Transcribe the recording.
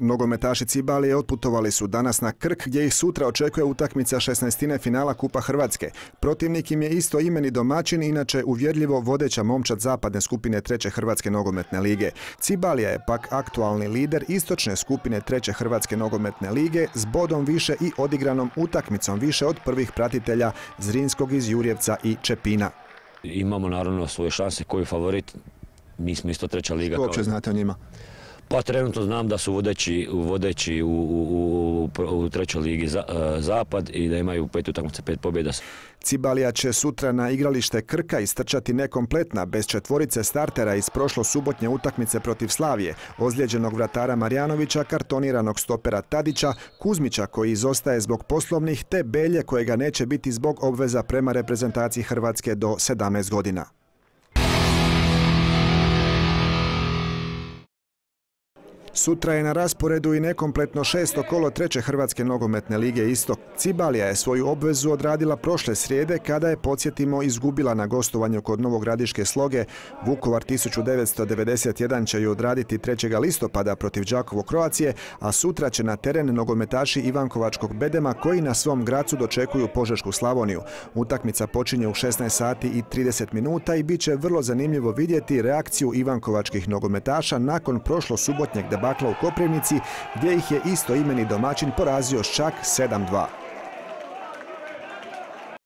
Nogometaši Cibalije otputovali su danas na Krk gdje ih sutra očekuje utakmica 16. finala Kupa Hrvatske. Protivnik im je isto imeni domaćin, inače uvjerljivo vodeća momčad zapadne skupine treće Hrvatske nogometne lige. Cibalija je pak aktualni lider istočne skupine treće Hrvatske nogometne lige s bodom više i odigranom utakmicom više od prvih pratitelja Zrinskog iz Jurjevca i Čepina. Imamo naravno svoje šanse koji favorit. Mi smo isto treća liga. Što uopće znate o njima? Pa trenutno znam da su vodeći, vodeći u, u, u, trećoj ligi za, e, Zapad i da imaju pet utakmice, pet pobjeda. Cibalija će sutra na igralište Krka istrčati nekompletna, bez četvorice startera iz prošlo subotnje utakmice protiv Slavije, ozlijeđenog vratara Marjanovića, kartoniranog stopera Tadića, Kuzmića koji izostaje zbog poslovnih, te Belje kojega neće biti zbog obveza prema reprezentaciji Hrvatske do 17 godina. Sutra je na rasporedu i nekompletno šesto kolo treće Hrvatske nogometne lige Istok. Cibalija je svoju obvezu odradila prošle srijede kada je, podsjetimo, izgubila na gostovanju kod Novog Radiške sloge. Vukovar 1991 će ju odraditi 3. listopada protiv Đakovo Kroacije, a sutra će na teren nogometaši Ivankovačkog bedema koji na svom gracu dočekuju Požešku Slavoniju. Utakmica počinje u 16 sati i 30 minuta i bit će vrlo zanimljivo vidjeti reakciju Ivankovačkih nogometaša nakon prošlo subotnjeg debata u Koprivnici, gdje ih je isto imeni domaćin porazio čak 7-2.